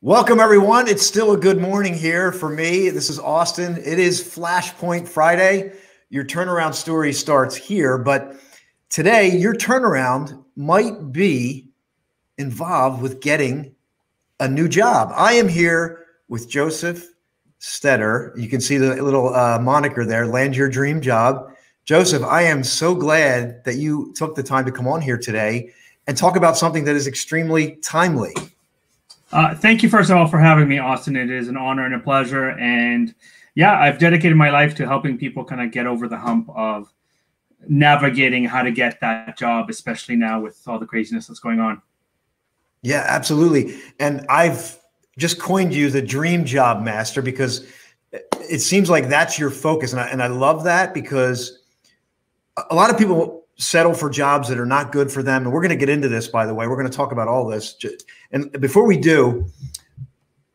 Welcome, everyone. It's still a good morning here for me. This is Austin. It is Flashpoint Friday. Your turnaround story starts here, but today your turnaround might be involved with getting a new job. I am here with Joseph Stetter. You can see the little uh, moniker there, Land Your Dream Job. Joseph, I am so glad that you took the time to come on here today and talk about something that is extremely timely. Uh, thank you, first of all, for having me, Austin. It is an honor and a pleasure. And yeah, I've dedicated my life to helping people kind of get over the hump of navigating how to get that job, especially now with all the craziness that's going on. Yeah, absolutely. And I've just coined you the dream job master because it seems like that's your focus. And I, and I love that because a lot of people settle for jobs that are not good for them. And we're going to get into this, by the way. We're going to talk about all this. And before we do,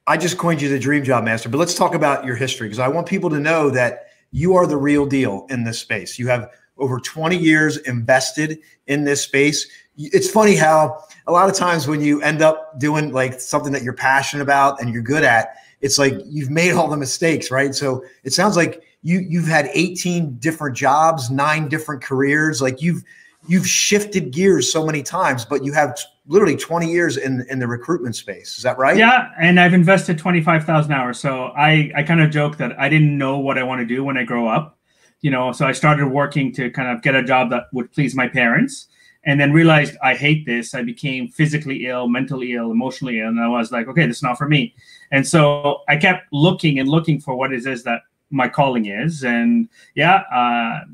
I just coined you the dream job master, but let's talk about your history because I want people to know that you are the real deal in this space. You have over 20 years invested in this space. It's funny how a lot of times when you end up doing like something that you're passionate about and you're good at, it's like you've made all the mistakes, right? So it sounds like you you've had 18 different jobs, nine different careers. Like you've you've shifted gears so many times, but you have literally 20 years in in the recruitment space. Is that right? Yeah, and I've invested 25,000 hours. So I I kind of joke that I didn't know what I want to do when I grow up. You know, so I started working to kind of get a job that would please my parents and then realized I hate this. I became physically ill, mentally ill, emotionally ill, and I was like, okay, this is not for me. And so I kept looking and looking for what it is that my calling is. And yeah, uh,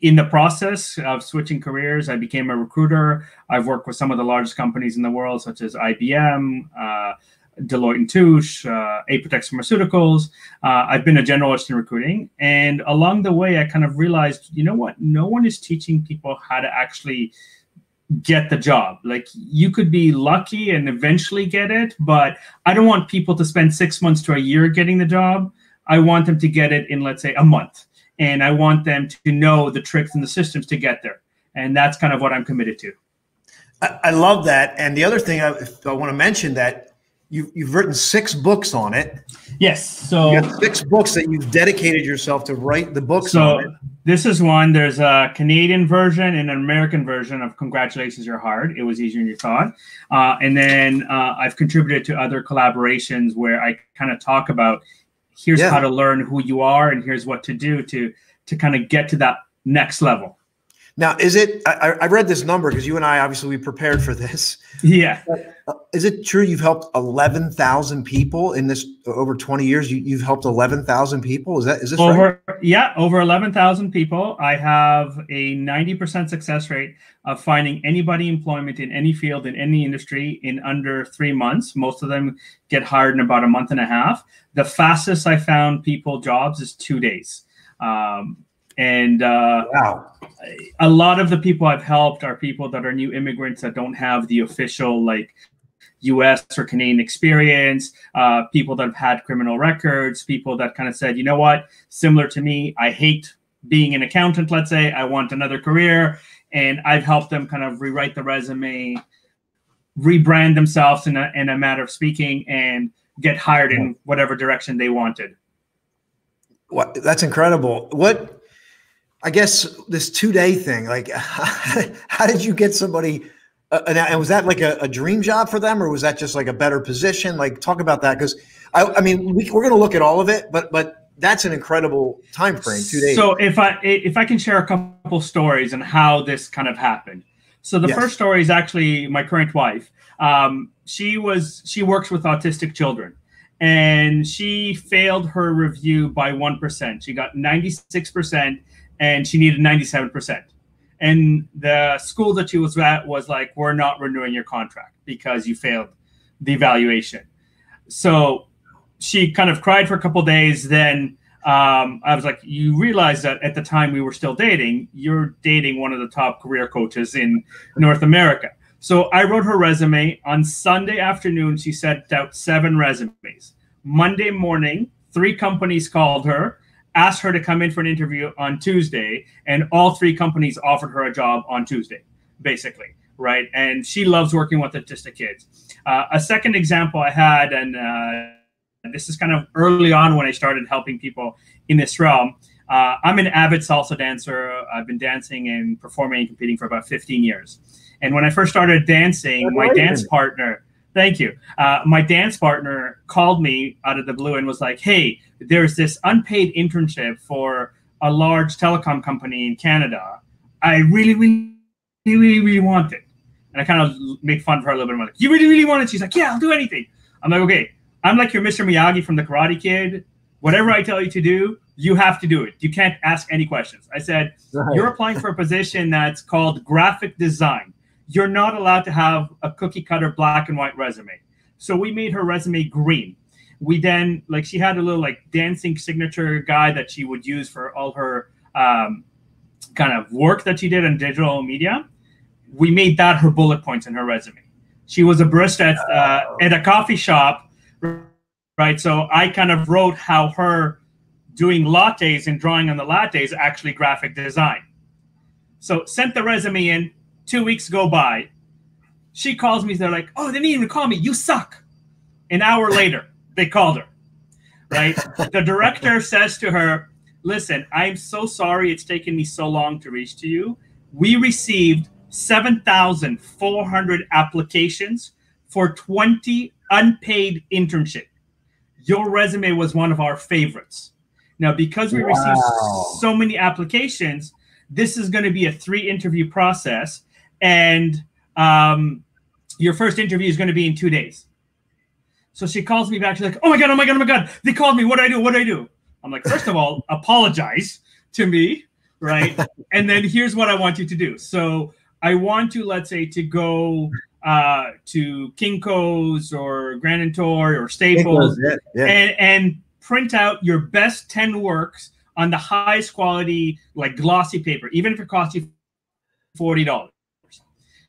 in the process of switching careers, I became a recruiter. I've worked with some of the largest companies in the world, such as IBM, uh, Deloitte and Touche, uh, Apotex Pharmaceuticals. Uh, I've been a generalist in recruiting. And along the way, I kind of realized, you know what? No one is teaching people how to actually get the job. Like you could be lucky and eventually get it, but I don't want people to spend six months to a year getting the job. I want them to get it in, let's say, a month. And I want them to know the tricks and the systems to get there. And that's kind of what I'm committed to. I, I love that. And the other thing I, I want to mention that you, you've written six books on it. Yes. So you have six books that you've dedicated yourself to write the books so. This is one. There's a Canadian version and an American version of Congratulations, You're Hired. It was easier than you thought. Uh, and then uh, I've contributed to other collaborations where I kind of talk about here's yeah. how to learn who you are and here's what to do to to kind of get to that next level now is it i, I read this number because you and i obviously we prepared for this. Yeah. Uh, is it true you've helped 11000 people in this over 20 years? You, have helped 11000 people? Is that is this over right? yeah over 11000 people. I have a 90% success rate of finding anybody employment in any field in any industry in under three months. Most of them get hired in about a month and a half. The fastest i found people jobs is two days. Um, and uh, wow. A lot of the people I've helped are people that are new immigrants that don't have the official like U.S. or Canadian experience. Uh, people that have had criminal records. People that kind of said, you know what, similar to me, I hate being an accountant. Let's say I want another career, and I've helped them kind of rewrite the resume, rebrand themselves in a in a matter of speaking, and get hired in whatever direction they wanted. What that's incredible. What I guess this two day thing, like, how did you get somebody? Uh, and was that like a, a, dream job for them, or was that just like a better position? Like, talk about that because I, I mean, we, are going to look at all of it, but but that's an incredible time frame, two days. So if I if I can share a couple stories and how this kind of happened. So the yes. first story is actually my current wife. Um, she was she works with autistic children, and she failed her review by one percent. She got ninety six percent and she needed 97%. And the school that she was at was like, we're not renewing your contract because you failed the evaluation. So she kind of cried for a couple days. Then um, I was like, you realize that at the time we were still dating, you're dating one of the top career coaches in North America. So I wrote her resume. On Sunday afternoon, she sent out seven resumes. Monday morning, three companies called her asked her to come in for an interview on Tuesday, and all three companies offered her a job on Tuesday, basically. right? And she loves working with autistic kids. Uh, a second example I had, and uh, this is kind of early on when I started helping people in this realm. Uh, I'm an avid salsa dancer. I've been dancing and performing and competing for about 15 years. And when I first started dancing, my dance partner, thank you, uh, my dance partner called me out of the blue and was like, "Hey, there's this unpaid internship for a large telecom company in Canada. I really, really, really, really want it." And I kind of make fun of her a little bit. I'm like, "You really, really want it?" She's like, "Yeah, I'll do anything." I'm like, "Okay." I'm like your Mr. Miyagi from the Karate Kid. Whatever I tell you to do, you have to do it. You can't ask any questions. I said, right. You're applying for a position that's called graphic design. You're not allowed to have a cookie cutter black and white resume. So we made her resume green. We then, like, she had a little, like, dancing signature guy that she would use for all her um, kind of work that she did in digital media. We made that her bullet points in her resume. She was a barista at, uh, at a coffee shop right? So I kind of wrote how her doing lattes and drawing on the lattes actually graphic design. So sent the resume in. Two weeks go by. She calls me. They're like, "Oh, they didn't even call me. You suck." An hour later, they called her. Right. the director says to her, "Listen, I'm so sorry it's taken me so long to reach to you. We received 7,400 applications for 20 unpaid internship. Your resume was one of our favorites. Now, because we wow. received so many applications, this is going to be a three interview process. And um, your first interview is going to be in two days. So she calls me back. She's like, oh my God, oh my God, oh my God. They called me. What do I do? What do I do? I'm like, first of all, apologize to me, right? and then here's what I want you to do. So I want you, let's say, to go uh, to Kinko's or Grand & Toy or Staples yeah, yeah. And, and print out your best 10 works on the highest quality, like glossy paper, even if it costs you $40.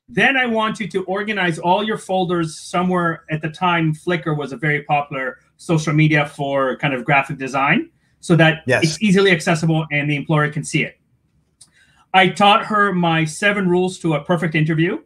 Then I want you to organize all your folders somewhere at the time. Flickr was a very popular social media for kind of graphic design so that yes. it's easily accessible and the employer can see it. I taught her my seven rules to a perfect interview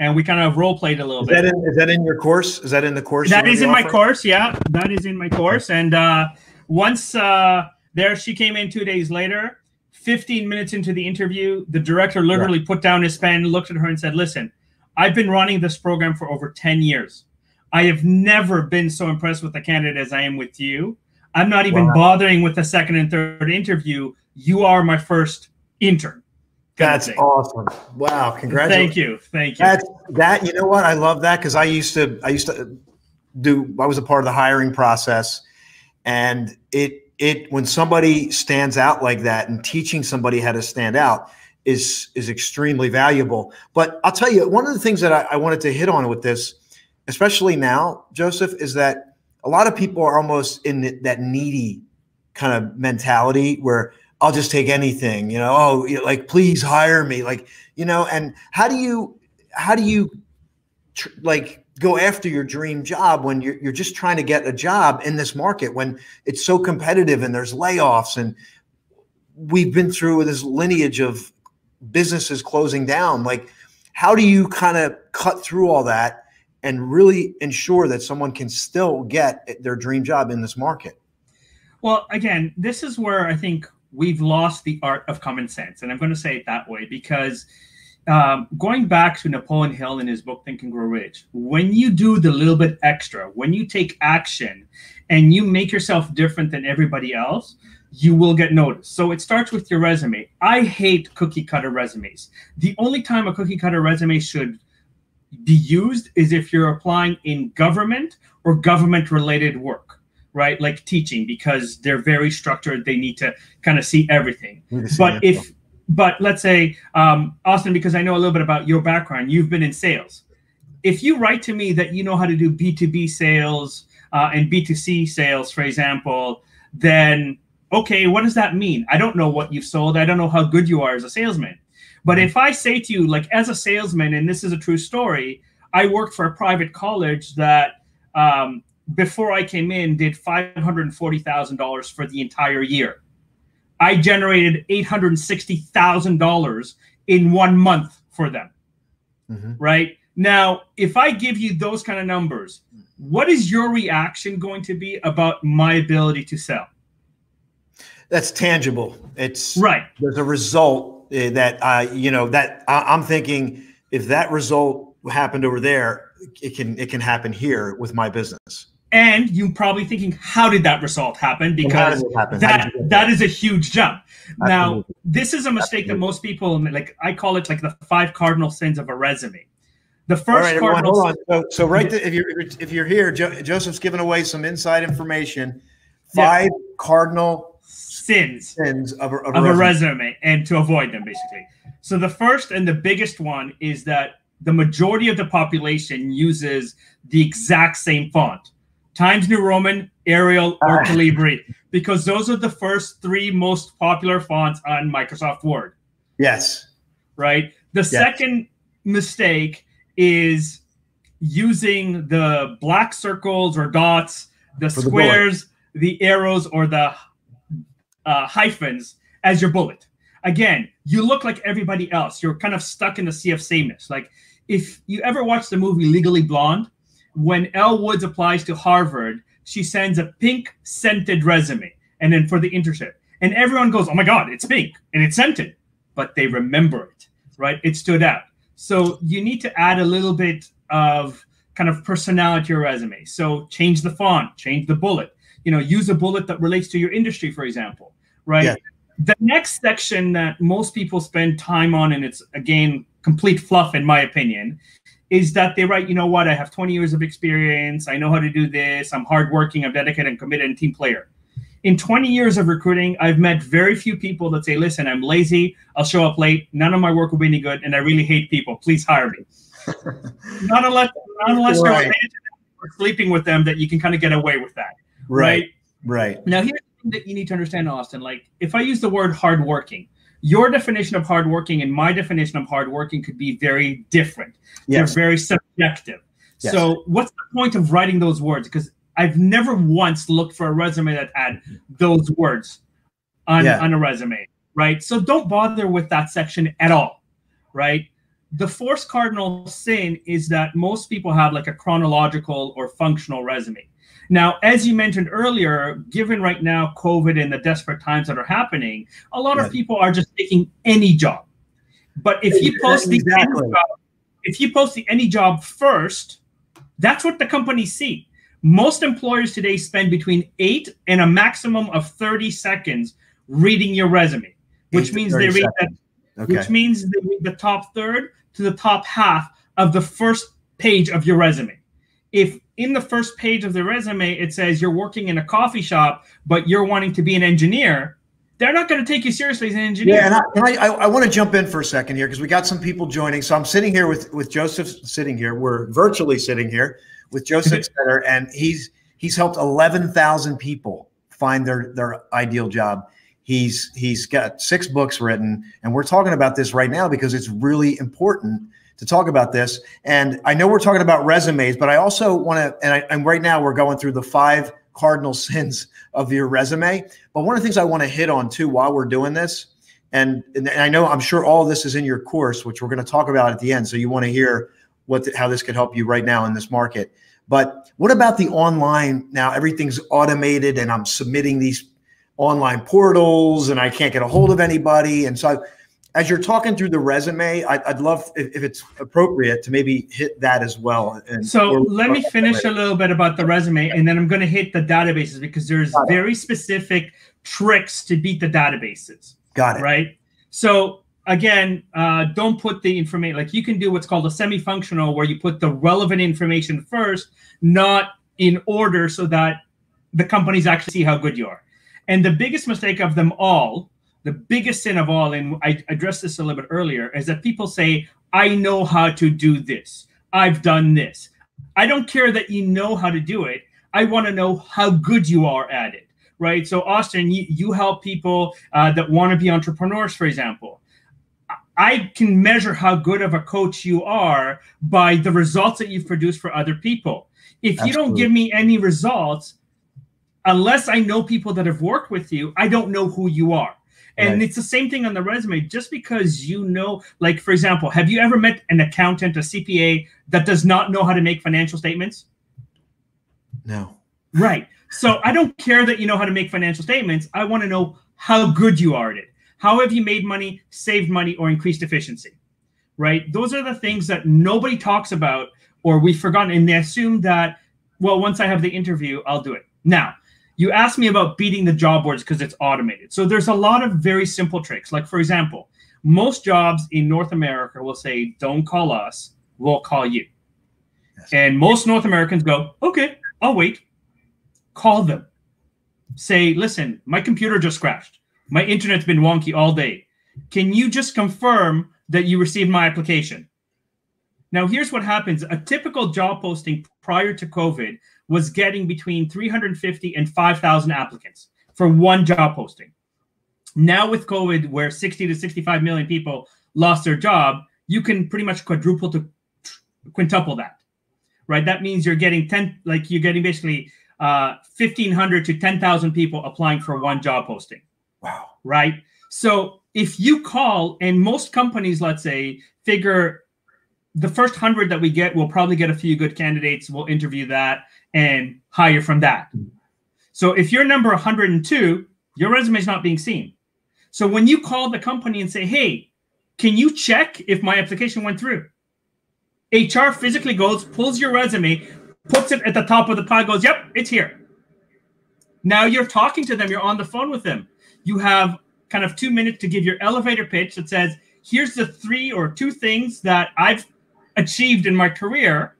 and we kind of role played a little is bit. That in, is that in your course? Is that in the course? That is in my course. Yeah, that is in my course. And uh, once uh, there, she came in two days later. 15 minutes into the interview, the director literally put down his pen, looked at her, and said, Listen, I've been running this program for over 10 years. I have never been so impressed with the candidate as I am with you. I'm not even wow. bothering with the second and third interview. You are my first intern. That's awesome. Wow. Congratulations. Thank you. Thank you. That's that, you know what? I love that because I used to, I used to do, I was a part of the hiring process and it, it, when somebody stands out like that and teaching somebody how to stand out is, is extremely valuable. But I'll tell you, one of the things that I, I wanted to hit on with this, especially now, Joseph, is that a lot of people are almost in that needy kind of mentality where I'll just take anything, you know, oh, like, please hire me. Like, you know, and how do you, how do you like go after your dream job when you're, you're just trying to get a job in this market when it's so competitive and there's layoffs and we've been through this lineage of businesses closing down. Like, how do you kind of cut through all that and really ensure that someone can still get their dream job in this market? Well, again, this is where I think we've lost the art of common sense. And I'm going to say it that way because um, going back to Napoleon Hill in his book Think and Grow Rich, when you do the little bit extra, when you take action and you make yourself different than everybody else, you will get noticed. So it starts with your resume. I hate cookie cutter resumes. The only time a cookie cutter resume should be used is if you're applying in government or government related work right? Like teaching because they're very structured. They need to kind of see everything. but if, but let's say, um, Austin, because I know a little bit about your background, you've been in sales. If you write to me that you know how to do B2B sales uh, and B2C sales, for example, then okay, what does that mean? I don't know what you've sold. I don't know how good you are as a salesman. But if I say to you, like, as a salesman, and this is a true story, I worked for a private college that um, before I came in did $540,000 for the entire year. I generated $860,000 in one month for them. mm-hmm. right? Now, if I give you those kind of numbers, what is your reaction going to be about my ability to sell? That's tangible. It's right. There's a result eh, that uh, you know that I'm thinking if that result happened over there, it can it can happen here with my business. And you're probably thinking, how did that result happen? Because happen? that that is a huge jump. Absolutely. Now, this is a mistake Absolutely. that most people like. I call it like the five cardinal sins of a resume. The first right, everyone, hold on. So, so right, if you're if you're here, jo- Joseph's giving away some inside information. Five yeah. cardinal sins sins of, a, of, of a, resume. resume, and to avoid them, basically. So the first and the biggest one is that the majority of the population uses the exact same font Times New Roman, Arial, or ah. Calibri, because those are the first three most popular fonts on Microsoft Word. Yes. Right. The yes. second mistake is using the black circles or dots, the For squares, the, the, arrows, or the uh, hyphens as your bullet. Again, you look like everybody else. You're kind of stuck in the sea of sameness. Like if you ever watch the movie Legally Blonde, when Elle Woods applies to Harvard, she sends a pink scented resume and then for the internship. And everyone goes, oh my God, it's pink and it's scented. But they remember it, right? It stood out. So you need to add a little bit of kind of personality to your resume. So change the font, change the bullet, you know, use a bullet that relates to your industry, for example, right? Yeah. The next section that most people spend time on, and it's again complete fluff in my opinion, is that they write, you know what, I have 20 years of experience, I know how to do this, I'm hardworking, I'm dedicated and committed and team player. In 20 years of recruiting, I've met very few people that say, listen, I'm lazy, I'll show up late, none of my work will be any good, and I really hate people. Please hire me. not unless not unless right. you're sleeping with them that you can kind of get away with that. Right. Right. right. Now here's the thing that you need to understand, Austin. Like if I use the word hardworking, your definition of hardworking and my definition of hardworking could be very different. Yes. They're very subjective. Yes. So, what's the point of writing those words? Because I've never once looked for a resume that had those words on, yeah. on a resume, right? So, don't bother with that section at all, right? The fourth cardinal sin is that most people have like a chronological or functional resume. Now, as you mentioned earlier, given right now COVID and the desperate times that are happening, a lot of people are just taking any job. But if you post the exactly. job, if you post the any job first, that's what the companies see. Most employers today spend between eight and a maximum of 30 seconds reading your resume, which means they read that, okay. which means they read the top third to the top half of the first page of your resume. If in the first page of the resume it says you're working in a coffee shop, but you're wanting to be an engineer, they're not going to take you seriously as an engineer. Yeah, and I, and I, I want to jump in for a second here because we got some people joining. So I'm sitting here with with Joseph sitting here. We're virtually sitting here with Joseph Stetter, and he's he's helped 11,000 people find their their ideal job. He's he's got six books written, and we're talking about this right now because it's really important to talk about this. And I know we're talking about resumes, but I also want to, and, I, and right now we're going through the five cardinal sins of your resume. But one of the things I want to hit on too while we're doing this, and, and I know I'm sure all this is in your course, which we're going to talk about at the end. So you want to hear what the, how this could help you right now in this market. But what about the online? Now everything's automated, and I'm submitting these online portals, and I can't get a hold of anybody. And so as you're talking through the resume, I'd, I'd love if, if, it's appropriate to maybe hit that as well. And so let me finish a little bit about the resume, and then I'm going to hit the databases because there's very specific tricks to beat the databases. Got it. Right. So again, uh, don't put the information like you can do what's called a semi-functional, where you put the relevant information first, not in order, so that the companies actually see how good you are. And the biggest mistake of them all the biggest sin of all, and I addressed this a little bit earlier, is that people say, I know how to do this. I've done this. I don't care that you know how to do it. I want to know how good you are at it, right? So, Austin, you, you help people uh, that want to be entrepreneurs, for example. I can measure how good of a coach you are by the results that you've produced for other people. If Absolutely. you don't give me any results, unless I know people that have worked with you, I don't know who you are. And Right. it's the same thing on the resume. Just because you know, like for example, have you ever met an accountant, a CPA that does not know how to make financial statements? No. Right. So I don't care that you know how to make financial statements. I want to know how good you are at it. How have you made money, saved money, or increased efficiency? Right. Those are the things that nobody talks about or we've forgotten. And they assume that, well, once I have the interview, I'll do it. Now, you asked me about beating the job boards because it's automated. So there's a lot of very simple tricks. Like, for example, most jobs in North America will say, don't call us, we'll call you. Yes. And most North Americans go, okay, I'll wait. Call them. Say, listen, my computer just crashed. My internet's been wonky all day. Can you just confirm that you received my application? Now, here's what happens a typical job posting prior to COVID was getting between 350 and 5,000 applicants for one job posting. Now, with COVID, where 60 to 65 million people lost their job, you can pretty much quadruple to quintuple that, right? That means you're getting 10, like you're getting basically uh, 1,500 to 10,000 people applying for one job posting Wow. right? So if you call, and most companies, let's say, figure the first hundred that we get, we'll probably get a few good candidates. We'll interview that and hire from that. Hmm. So if you're number 102, your resume is not being seen. So when you call the company and say, "Hey, can you check if my application went through?" HR physically goes, pulls your resume, puts it at the top of the pile, goes, "Yep, it's here." Now you're talking to them. You're on the phone with them you have kind of two minutes to give your elevator pitch that says, here's the three or two things that I've achieved in my career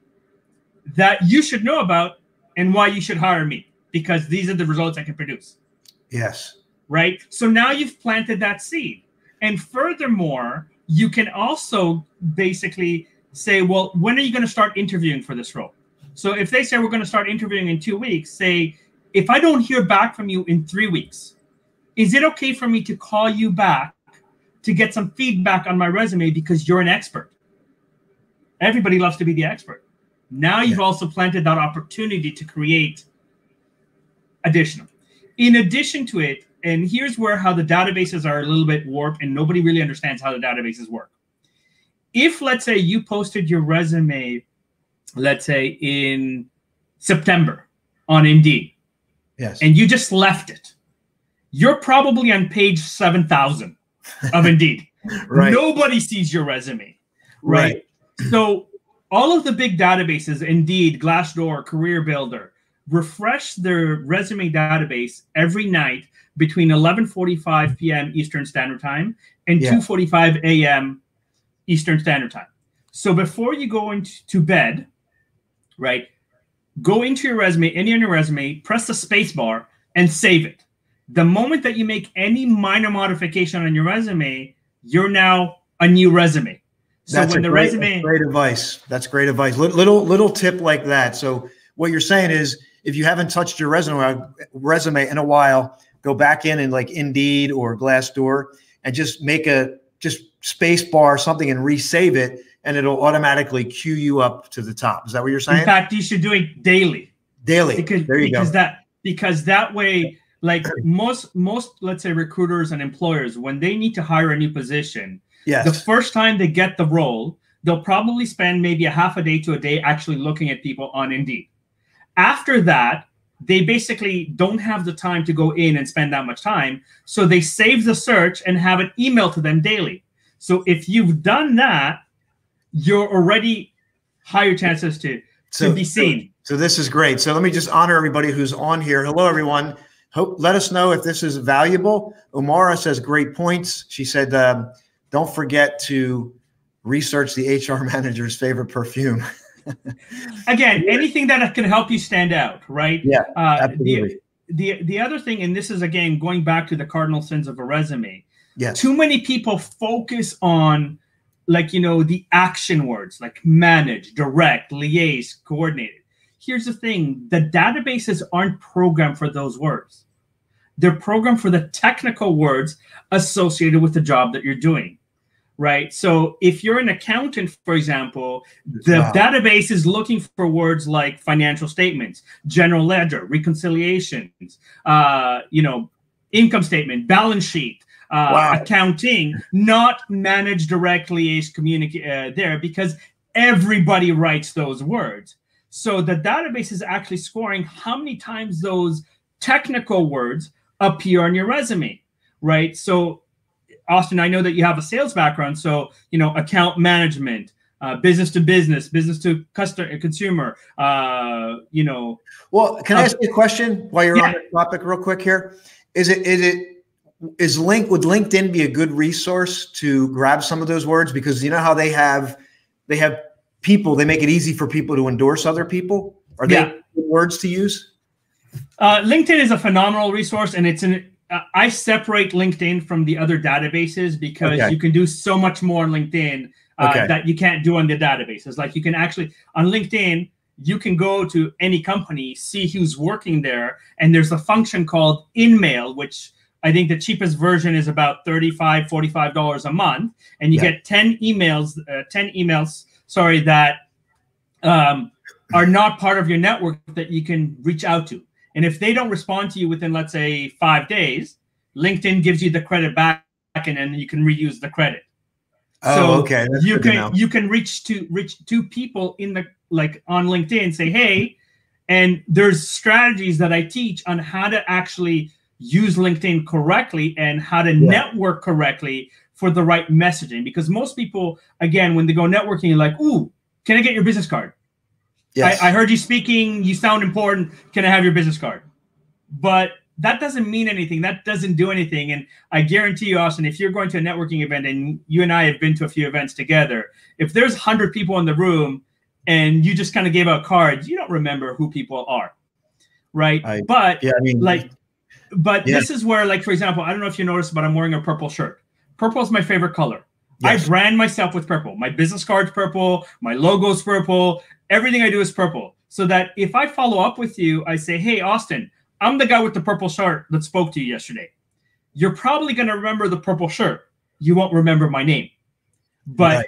that you should know about and why you should hire me because these are the results I can produce. Yes. Right. So now you've planted that seed. And furthermore, you can also basically say, well, when are you going to start interviewing for this role? So if they say we're going to start interviewing in two weeks, say, if I don't hear back from you in three weeks, is it okay for me to call you back to get some feedback on my resume because you're an expert? Everybody loves to be the expert. Now you've Yeah. also planted that opportunity to create additional. In addition to it, and here's where how the databases are a little bit warped and nobody really understands how the databases work. If let's say you posted your resume, let's say in September on Indeed, Yes. and you just left it, you're probably on page 7,000 of Indeed. right. Nobody sees your resume, right? So all of the big databases, Indeed, Glassdoor, Career Builder, refresh their resume database every night between 11:45 p.m. Eastern Standard Time and Yeah. 2:45 a.m. Eastern Standard Time. So before you go into bed, right? Go into your resume, any on your resume, press the space bar and save it. The moment that you make any minor modification on your resume, you're now a new resume. So That's when the great, resume great advice. That's great advice. Lit- Little little tip like that. So what you're saying is, if you haven't touched your resume uh, resume in a while, go back in and like Indeed or Glassdoor and just make a just space bar something and resave it, and it'll automatically queue you up to the top. Is that what you're saying? in fact you should do it daily. Daily. because there you because go. that because that way like most most let's say recruiters and employers when they need to hire a new position Yes. the first time they get the role they'll probably spend maybe a half a day to a day actually looking at people on indeed after that they basically don't have the time to go in and spend that much time so they save the search and have an email to them daily so if you've done that you're already higher chances to to be seen So this is great. So let me just honor everybody who's on here. Hello, everyone. Hope let us know if this is valuable. Omara says great points. She said, um, "Don't forget to research the HR manager's favorite perfume." again anything that can help you stand out right Yeah, uh, Absolutely. the, the the other thing and this is again going back to the cardinal sins of a resume Yes. too many people focus on like you know the action words like manage direct liaise coordinated here's the thing the databases aren't programmed for those words they're programmed for the technical words associated with the job that you're doing right so if you're an accountant for example the Wow. database is looking for words like financial statements general ledger reconciliations uh, you know income statement balance sheet uh, wow. accounting, not managed directly as communicate uh, there because everybody writes those words. So the database is actually scoring how many times those technical words appear on your resume, right? So, Austin, I know that you have a sales background, so you know account management, uh, business to business, business to customer, consumer. Uh, you know. Well, can I ask you a question while you're yeah. on the topic, real quick here? Is it is it is link would LinkedIn be a good resource to grab some of those words because you know how they have they have people they make it easy for people to endorse other people. Are they yeah. words to use? Uh, LinkedIn is a phenomenal resource, and it's an uh, I separate LinkedIn from the other databases because okay. you can do so much more on LinkedIn uh, okay. that you can't do on the databases. Like you can actually on LinkedIn, you can go to any company, see who's working there, and there's a function called InMail, which I think the cheapest version is about 35 $45 a month, and you yeah. get 10 emails, uh, 10 emails, sorry, that um, are not part of your network that you can reach out to. And if they don't respond to you within, let's say, five days, LinkedIn gives you the credit back, and then you can reuse the credit. Oh, so okay. That's you can you can reach to reach two people in the like on LinkedIn, say, hey, and there's strategies that I teach on how to actually use LinkedIn correctly and how to yeah. network correctly for the right messaging. Because most people, again, when they go networking, like, ooh, can I get your business card? Yes. I, I heard you speaking. You sound important. Can I have your business card? But that doesn't mean anything. That doesn't do anything. And I guarantee you, Austin, if you're going to a networking event and you and I have been to a few events together, if there's 100 people in the room and you just kind of gave out cards, you don't remember who people are. Right. I, but yeah, I mean, like, but yeah. this is where, like, for example, I don't know if you noticed, but I'm wearing a purple shirt. Purple is my favorite color. Yes. I brand myself with purple. My business card's purple, my logo's purple, everything I do is purple. So that if I follow up with you, I say, Hey, Austin, I'm the guy with the purple shirt that spoke to you yesterday. You're probably going to remember the purple shirt. You won't remember my name. But right.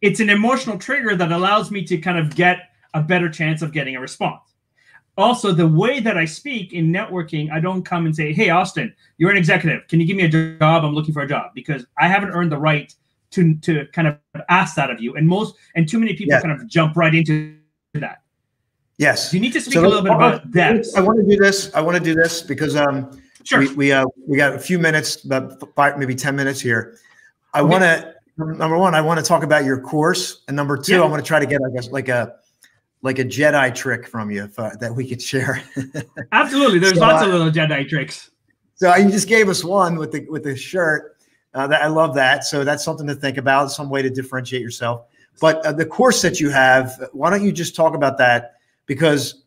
it's an emotional trigger that allows me to kind of get a better chance of getting a response. Also, the way that I speak in networking, I don't come and say, Hey, Austin, you're an executive. Can you give me a job? I'm looking for a job because I haven't earned the right to, to kind of ask that of you. And most, and too many people yeah. kind of jump right into that. Yes. You need to speak so a little bit about that. I want to do this. I want to do this because um, sure. we we, uh, we got a few minutes, about five, maybe ten minutes here. I okay. want to number one, I want to talk about your course, and number two, yeah. I want to try to get I guess like a like a Jedi trick from you if, uh, that we could share. Absolutely, there's so, lots of little Jedi tricks. So you just gave us one with the with the shirt. Uh, that I love that. So that's something to think about. Some way to differentiate yourself. But uh, the course that you have, why don't you just talk about that? because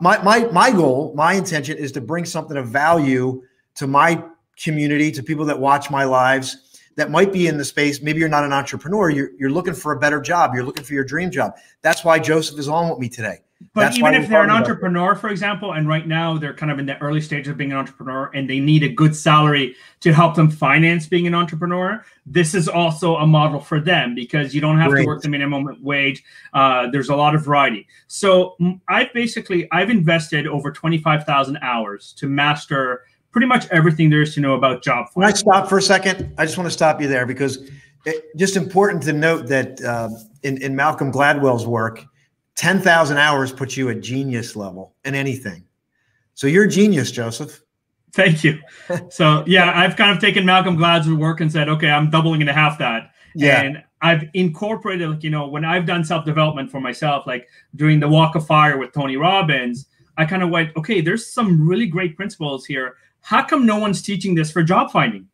my my my goal, my intention is to bring something of value to my community, to people that watch my lives that might be in the space. Maybe you're not an entrepreneur. You're you're looking for a better job. You're looking for your dream job. That's why Joseph is on with me today. But That's even if they're an entrepreneur, for example, and right now they're kind of in the early stages of being an entrepreneur and they need a good salary to help them finance being an entrepreneur, this is also a model for them because you don't have Great. to work the minimum wage. Uh, there's a lot of variety. So I've basically I've invested over 25,000 hours to master pretty much everything there is to know about job. Can I stop for a second? I just want to stop you there because it, just important to note that uh, in, in Malcolm Gladwell's work, 10,000 hours puts you at genius level in anything. So you're genius, Joseph. Thank you. So yeah, I've kind of taken Malcolm Gladwell's work and said, okay, I'm doubling into half that. Yeah. And I've incorporated, like, you know, when I've done self-development for myself, like during the walk of fire with Tony Robbins, I kind of went, okay, there's some really great principles here. How come no one's teaching this for job finding?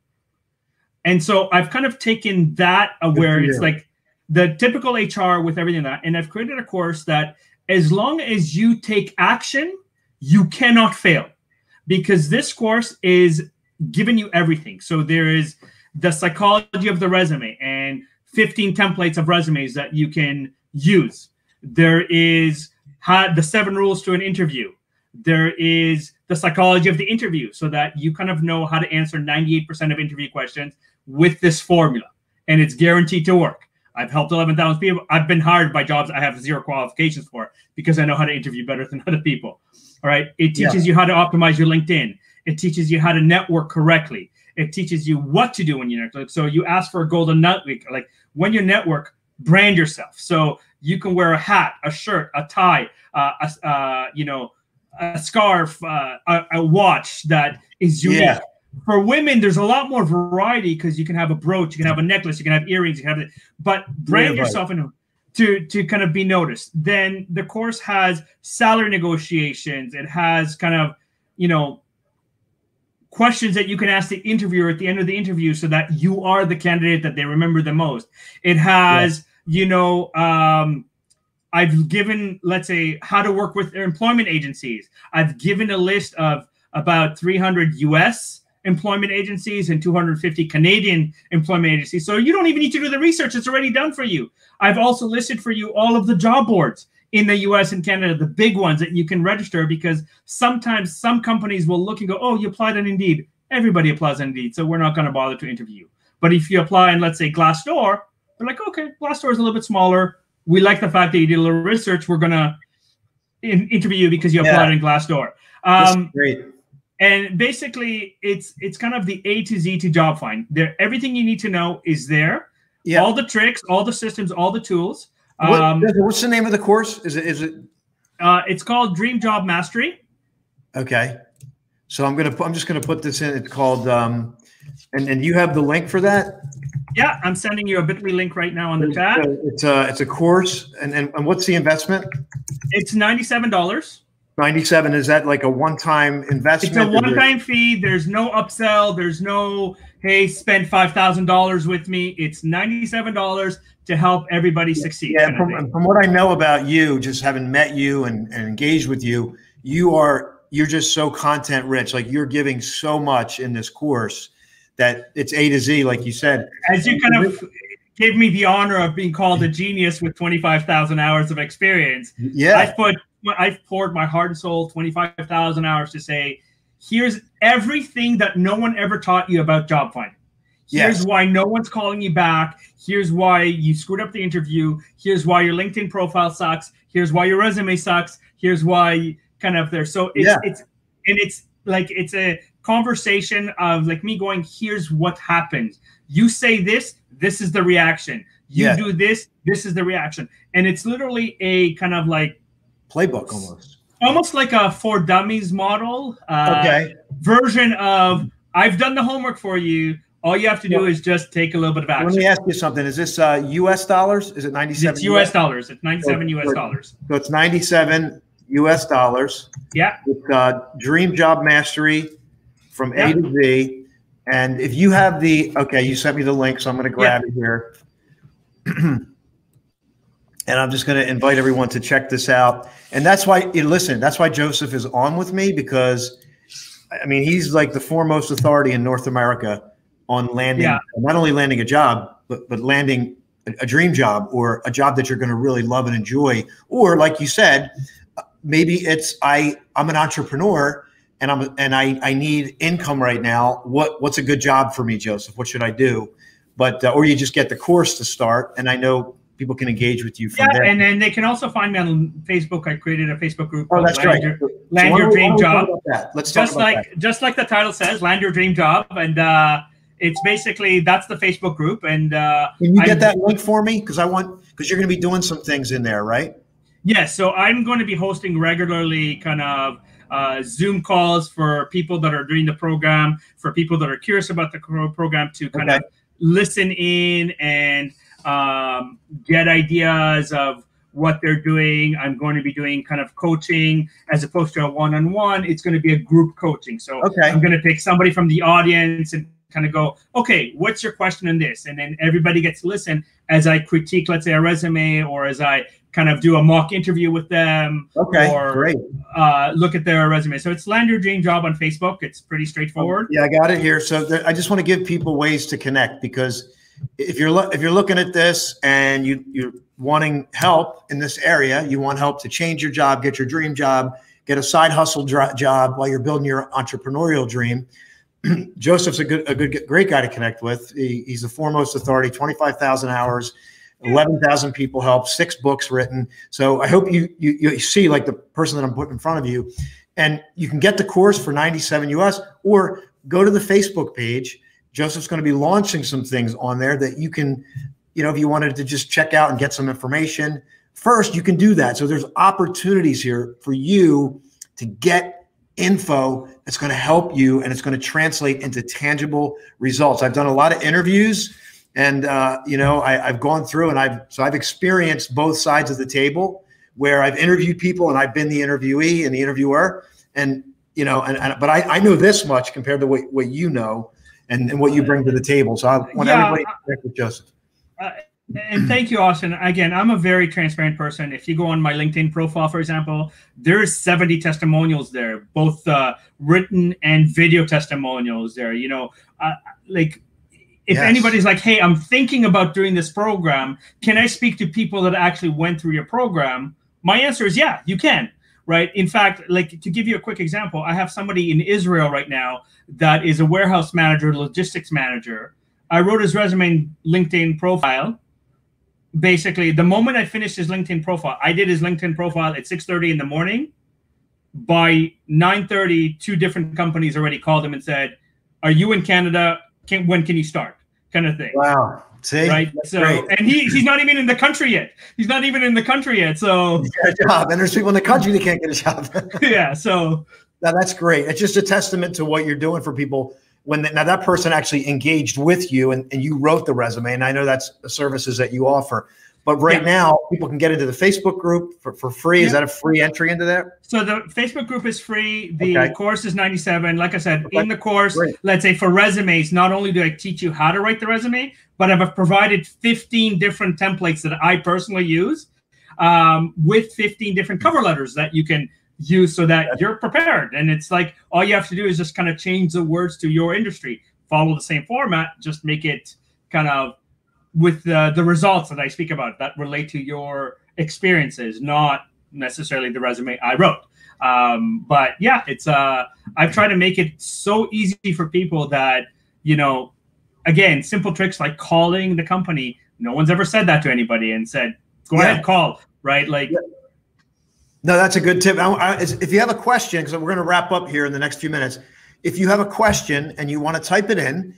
And so I've kind of taken that where it's like the typical HR with everything that, and I've created a course that as long as you take action, you cannot fail because this course is giving you everything. So there is the psychology of the resume and 15 templates of resumes that you can use. There is how, the seven rules to an interview. There is the psychology of the interview so that you kind of know how to answer 98% of interview questions with this formula and it's guaranteed to work. I've helped 11,000 people. I've been hired by jobs I have zero qualifications for because I know how to interview better than other people. All right. It teaches yeah. you how to optimize your LinkedIn. It teaches you how to network correctly. It teaches you what to do when you network. So you ask for a golden nut week. Like when you network, brand yourself. So you can wear a hat, a shirt, a tie, uh, a, uh, you know, a scarf, uh, a, a, watch that is unique. Yeah. For women, there's a lot more variety because you can have a brooch, you can have a necklace, you can have earrings, you can have it. But brand yeah, yourself in to to kind of be noticed. Then the course has salary negotiations. It has kind of you know questions that you can ask the interviewer at the end of the interview so that you are the candidate that they remember the most. It has you know um, I've given, let's say, how to work with their employment agencies. I've given a list of about 300 US employment agencies and 250 Canadian employment agencies. So you don't even need to do the research, it's already done for you. I've also listed for you all of the job boards in the US and Canada, the big ones that you can register because sometimes some companies will look and go, oh, you applied on Indeed. Everybody applies on Indeed, so we're not going to bother to interview you. But if you apply on, let's say, Glassdoor, they're like, okay, Glassdoor is a little bit smaller we like the fact that you did a little research. We're gonna in, interview you because you applied yeah. in Glassdoor. Um, great. And basically, it's it's kind of the A to Z to job find. There, everything you need to know is there. Yeah. All the tricks, all the systems, all the tools. Um, what's the name of the course? Is it is it? Uh, it's called Dream Job Mastery. Okay. So I'm gonna I'm just gonna put this in. It's called um, and and you have the link for that. Yeah, I'm sending you a Bitly link right now on the chat. It's a it's a course, and and, and what's the investment? It's ninety seven dollars. Ninety seven is that like a one time investment? It's a one time fee. There's no upsell. There's no hey spend five thousand dollars with me. It's ninety seven dollars to help everybody succeed. Yeah, from, from what I know about you, just having met you and, and engaged with you, you are you're just so content rich. Like you're giving so much in this course that it's A to Z, like you said. As you kind of gave me the honor of being called a genius with 25,000 hours of experience. Yeah. I've put, I've poured my heart and soul, 25,000 hours to say, here's everything that no one ever taught you about job finding. Here's yes. why no one's calling you back. Here's why you screwed up the interview. Here's why your LinkedIn profile sucks. Here's why your resume sucks. Here's why kind of there. So it's, yeah. it's, and it's like, it's a, conversation of like me going, here's what happened. You say this, this is the reaction. You yeah. do this, this is the reaction. And it's literally a kind of like playbook almost. Almost like a for dummies model. Uh, okay. Version of I've done the homework for you. All you have to do is just take a little bit of action. Let me ask you something. Is this uh, U.S. dollars? Is it 97? It's U.S. dollars. It's 97 U.S. dollars. So it's 97 U.S. dollars. Yeah. It's uh, Dream Job Mastery from A to Z. And if you have the, okay, you sent me the link, so I'm going to grab it here. and I'm just going to invite everyone to check this out. And that's why, listen, that's why Joseph is on with me because, I mean, he's like the foremost authority in North America on landing, yeah. not only landing a job, but, but landing a, a dream job or a job that you're going to really love and enjoy. Or, like you said, maybe it's I, I'm an entrepreneur and I'm and I I need income right now. What what's a good job for me, Joseph? What should I do? But uh, or you just get the course to start, and I know people can engage with you yeah, there. and then they can also find me on Facebook. I created a Facebook group. Oh, that's land right. Your, land so your dream job. Let's just like that. just like the title says, land your dream job, and uh, it's basically that's the Facebook group. And uh, can you get I'm, that link for me? Because I want because you're going to be doing some things in there, right? Yes. So I'm going to be hosting regularly, kind of uh, Zoom calls for people that are doing the program, for people that are curious about the program to kind okay. of listen in and um, get ideas of what they're doing. I'm going to be doing kind of coaching as opposed to a one on one. It's going to be a group coaching. So okay. I'm going to pick somebody from the audience and kind of go, okay, what's your question on this? And then everybody gets to listen as I critique, let's say, a resume or as I kind of do a mock interview with them okay, or great. Uh, look at their resume. So it's Land Your Dream Job on Facebook. It's pretty straightforward. Yeah, I got it here. So I just want to give people ways to connect because if you're lo- if you're looking at this and you you're wanting help in this area, you want help to change your job, get your dream job, get a side hustle dr- job while you're building your entrepreneurial dream. Joseph's a good, a good, great guy to connect with. He, he's the foremost authority, 25,000 hours 11,000 people helped, six books written. So I hope you, you, you see like the person that I'm putting in front of you, and you can get the course for 97 US or go to the Facebook page Joseph's going to be launching some things on there that you can, you know, if you wanted to just check out and get some information first, you can do that. So there's opportunities here for you to get info that's going to help you and it's going to translate into tangible results. I've done a lot of interviews and, uh, you know, I, I've gone through and I've, so I've experienced both sides of the table where I've interviewed people and I've been the interviewee and the interviewer. And, you know, and, and but I, I know this much compared to what, what you know and, and what you bring to the table. So I want yeah, everybody to connect with Joseph. Uh, and thank you, Austin. Again, I'm a very transparent person. If you go on my LinkedIn profile, for example, there's 70 testimonials there, both uh, written and video testimonials there. You know, uh, like if yes. anybody's like, "Hey, I'm thinking about doing this program. Can I speak to people that actually went through your program?" My answer is yeah, you can. Right. In fact, like to give you a quick example, I have somebody in Israel right now that is a warehouse manager, logistics manager. I wrote his resume LinkedIn profile basically the moment I finished his LinkedIn profile, I did his LinkedIn profile at 6:30 in the morning. By 9:30, two different companies already called him and said, "Are you in Canada? Can, when can you start?" Kind of thing. Wow. See, right. so, great. and he he's not even in the country yet. He's not even in the country yet. So, job. And there's people in the country that can't get a job. yeah. So, now that's great. It's just a testament to what you're doing for people when the, now that person actually engaged with you and, and you wrote the resume and i know that's the services that you offer but right yeah. now people can get into the facebook group for, for free yeah. is that a free entry into that? so the facebook group is free the okay. course is 97 like i said okay. in the course Great. let's say for resumes not only do i teach you how to write the resume but i've provided 15 different templates that i personally use um, with 15 different cover letters that you can use so that you're prepared. And it's like all you have to do is just kind of change the words to your industry, follow the same format, just make it kind of with the, the results that I speak about that relate to your experiences, not necessarily the resume I wrote. Um, but yeah, it's uh, I've tried to make it so easy for people that you know, again, simple tricks like calling the company. No one's ever said that to anybody and said, "Go yeah. ahead, call." Right? Like yeah. No, that's a good tip. I, I, if you have a question, because we're going to wrap up here in the next few minutes, if you have a question and you want to type it in,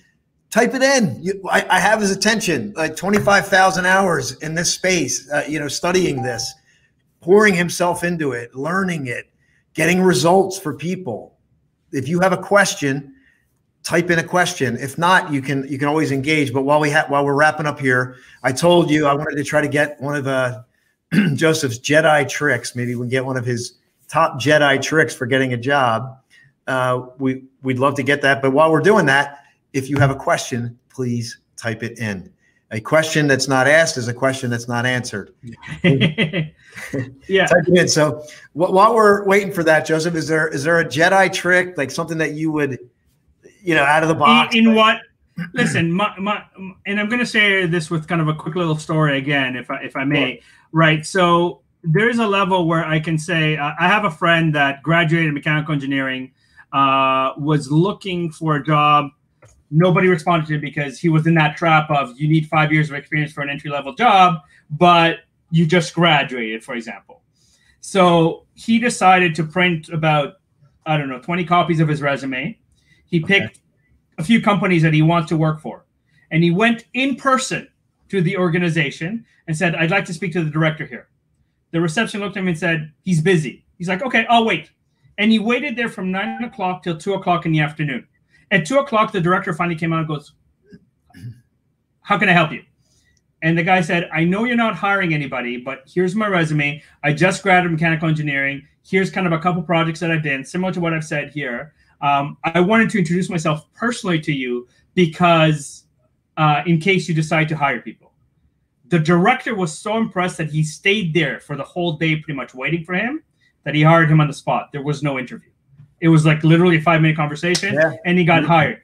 type it in. You, I, I, have his attention, like 25,000 hours in this space, uh, you know, studying this, pouring himself into it, learning it, getting results for people. If you have a question, type in a question. If not, you can you can always engage. But while we have while we're wrapping up here, I told you I wanted to try to get one of the Joseph's Jedi tricks. Maybe we get one of his top Jedi tricks for getting a job. Uh, we we'd love to get that. But while we're doing that, if you have a question, please type it in. A question that's not asked is a question that's not answered. yeah. Type it in. So while we're waiting for that, Joseph, is there is there a Jedi trick like something that you would, you know, out of the box? In, in what? Listen, my, my, and I'm going to say this with kind of a quick little story again, if I if I may. Right? So there's a level where I can say uh, I have a friend that graduated mechanical engineering, uh, was looking for a job. Nobody responded to him because he was in that trap of you need five years of experience for an entry level job, but you just graduated, for example. So he decided to print about, I don't know, 20 copies of his resume. He picked okay. a few companies that he wants to work for. And he went in person to the organization and said, I'd like to speak to the director here. The reception looked at him and said, He's busy. He's like, Okay, I'll wait. And he waited there from nine o'clock till two o'clock in the afternoon. At two o'clock, the director finally came out and goes, How can I help you? And the guy said, I know you're not hiring anybody, but here's my resume. I just graduated mechanical engineering. Here's kind of a couple projects that I've done, similar to what I've said here. Um, I wanted to introduce myself personally to you because uh, in case you decide to hire people. The director was so impressed that he stayed there for the whole day, pretty much waiting for him, that he hired him on the spot. There was no interview. It was like literally a five minute conversation, yeah. and he got hired.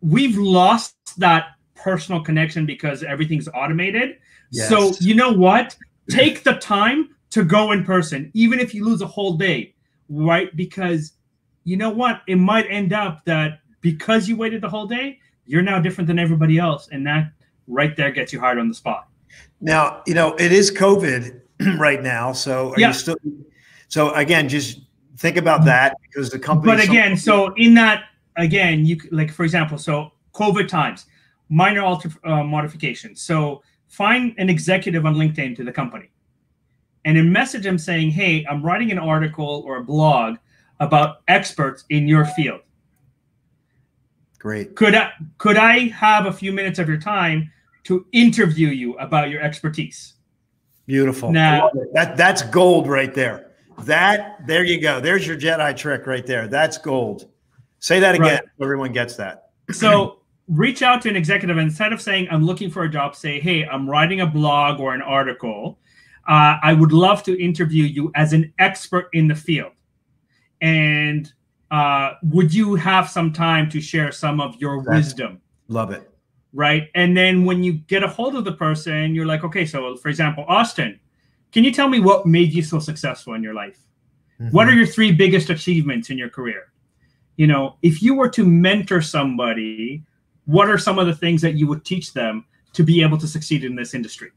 We've lost that personal connection because everything's automated. Yes. So, you know what? Take the time to go in person, even if you lose a whole day, right? Because you know what? It might end up that because you waited the whole day, you're now different than everybody else, and that right there gets you hired on the spot. Now, you know, it is COVID right now, so are yeah. you still? So again, just think about that because the company. But again, so in that again, you like for example, so COVID times, minor alter uh, modifications. So find an executive on LinkedIn to the company and then message them saying, Hey, I'm writing an article or a blog about experts in your field. Great. Could I could I have a few minutes of your time to interview you about your expertise? Beautiful. Now that that's gold right there. That there you go. There's your Jedi trick right there. That's gold. Say that again. Right. So everyone gets that. So reach out to an executive instead of saying I'm looking for a job. Say, hey, I'm writing a blog or an article. Uh, I would love to interview you as an expert in the field. And uh, would you have some time to share some of your That's, wisdom? Love it. Right. And then when you get a hold of the person, you're like, okay, so for example, Austin, can you tell me what made you so successful in your life? Mm-hmm. What are your three biggest achievements in your career? You know, if you were to mentor somebody, what are some of the things that you would teach them to be able to succeed in this industry?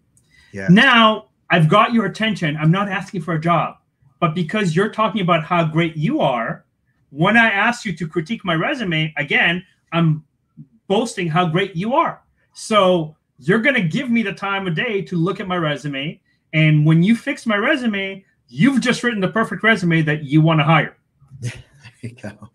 Yeah. Now, I've got your attention. I'm not asking for a job, but because you're talking about how great you are, when I ask you to critique my resume, again, I'm boasting how great you are. So you're going to give me the time of day to look at my resume. And when you fix my resume, you've just written the perfect resume that you want to hire. there you go.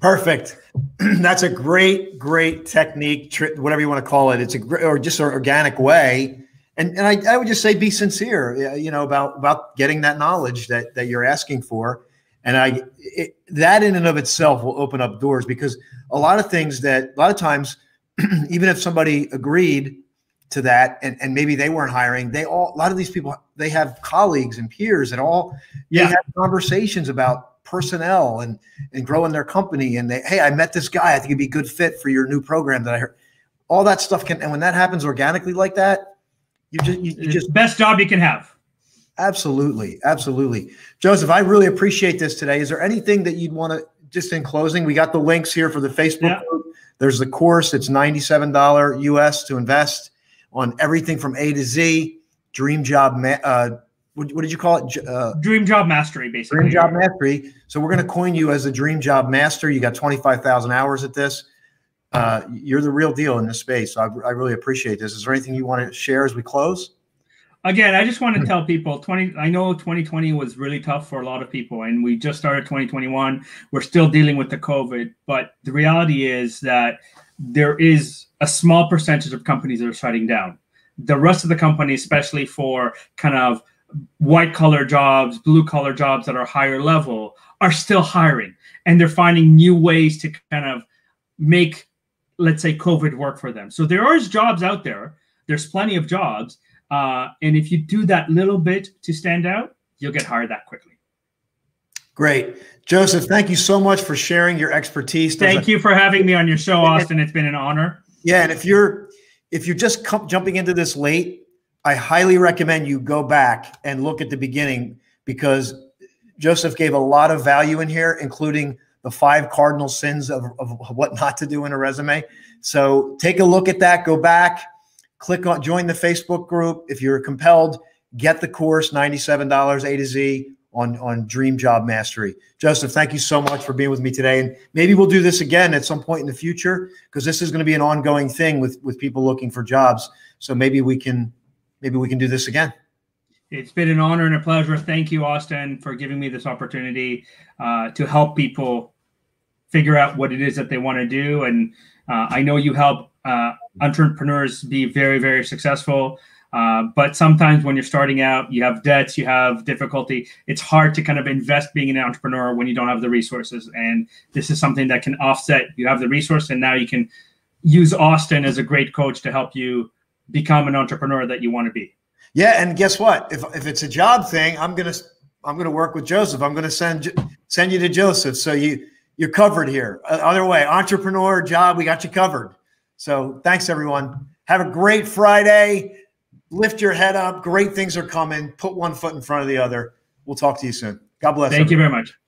Perfect. That's a great, great technique, whatever you want to call it. It's a great, or just an organic way and and I, I would just say be sincere uh, you know about about getting that knowledge that that you're asking for. And i it, that in and of itself will open up doors because a lot of things that a lot of times even if somebody agreed to that and, and maybe they weren't hiring they all a lot of these people they have colleagues and peers and all yeah. they have conversations about personnel and and growing their company. And they hey i met this guy. I think he'd be a good fit for your new program that i heard. All that stuff can and when that happens organically like that you just, you, you just best job you can have. Absolutely, absolutely, Joseph. I really appreciate this today. Is there anything that you'd want to just in closing? We got the links here for the Facebook yeah. group. There's the course. It's ninety-seven dollar US to invest on everything from A to Z. Dream job. Uh, what, what, did you call it? Uh, dream job mastery, basically. Dream job mastery. So we're going to coin you as a dream job master. You got twenty-five thousand hours at this uh, you're the real deal in this space. So I, I, really appreciate this. Is there anything you want to share as we close? Again, I just want to tell people 20 I know 2020 was really tough for a lot of people and we just started 2021. We're still dealing with the COVID, but the reality is that there is a small percentage of companies that are shutting down. The rest of the companies, especially for kind of white collar jobs, blue collar jobs that are higher level, are still hiring and they're finding new ways to kind of make let's say COVID work for them. So there are jobs out there. There's plenty of jobs. Uh, and if you do that little bit to stand out, you'll get hired that quickly. Great. Joseph, thank you so much for sharing your expertise. There's thank you for having me on your show, Austin. It's been an honor. Yeah, and if you're if you're just jumping into this late, I highly recommend you go back and look at the beginning because Joseph gave a lot of value in here, including the five cardinal sins of, of what not to do in a resume. So take a look at that. Go back, click on, join the Facebook group. If you're compelled, get the course, $97 A to Z on, on Dream Job Mastery. Joseph, thank you so much for being with me today. And maybe we'll do this again at some point in the future because this is going to be an ongoing thing with, with people looking for jobs. So maybe we can, maybe we can do this again. It's been an honor and a pleasure. Thank you, Austin, for giving me this opportunity uh, to help people figure out what it is that they want to do. And uh, I know you help uh, entrepreneurs be very, very successful. Uh, but sometimes when you're starting out, you have debts, you have difficulty. It's hard to kind of invest being an entrepreneur when you don't have the resources. And this is something that can offset. You have the resource, and now you can use Austin as a great coach to help you become an entrepreneur that you want to be. Yeah, and guess what? If if it's a job thing, I'm gonna I'm gonna work with Joseph. I'm gonna send send you to Joseph. So you you're covered here. Uh, other way, entrepreneur job, we got you covered. So thanks everyone. Have a great Friday. Lift your head up. Great things are coming. Put one foot in front of the other. We'll talk to you soon. God bless. You. Thank everyone. you very much.